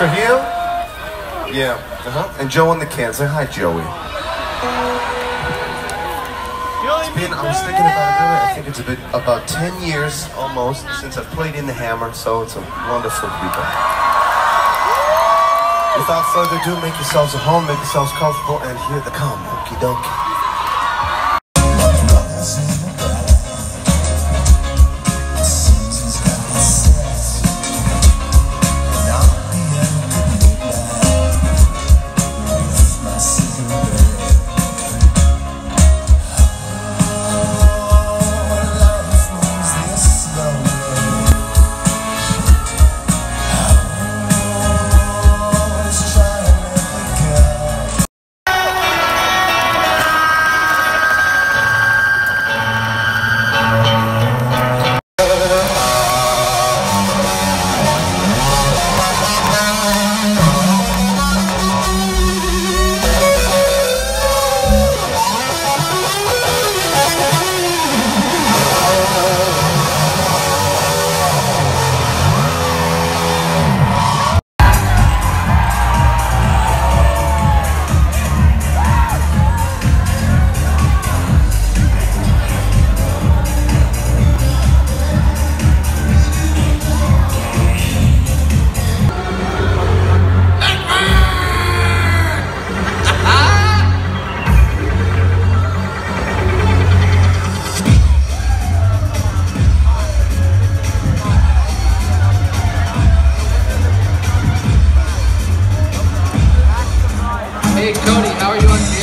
Trujillo? Yeah. Uh-huh. And Joe on the can. Say hi, Joey. It's been, I was thinking about it. I think it's a bit, about 10 years almost since I've played in the Hammer, so it's a wonderful to be back. Without further ado, make yourselves at home, make yourselves comfortable, and here they come. Okie dokie. Hey, Cody, how are you on